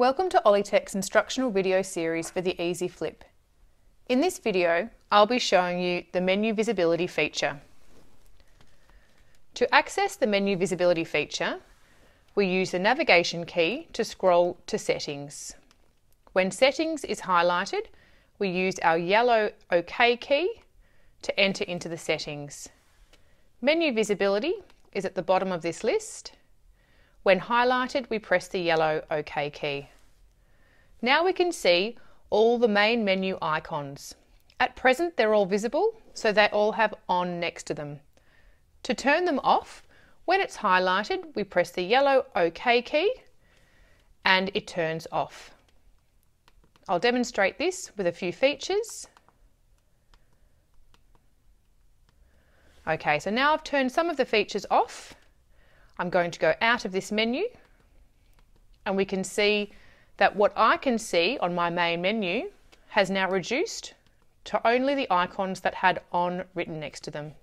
Welcome to Olitech's instructional video series for the EasyFlip. In this video, I'll be showing you the menu visibility feature. To access the menu visibility feature, we use the navigation key to scroll to settings. When settings is highlighted, we use our yellow OK key to enter into the settings. Menu visibility is at the bottom of this list. When highlighted, we press the yellow OK key. Now we can see all the main menu icons. At present, they're all visible, so they all have on next to them. To turn them off, when it's highlighted, we press the yellow OK key and it turns off. I'll demonstrate this with a few features. Okay, so now I've turned some of the features off. I'm going to go out of this menu and we can see that what I can see on my main menu has now reduced to only the icons that had on written next to them.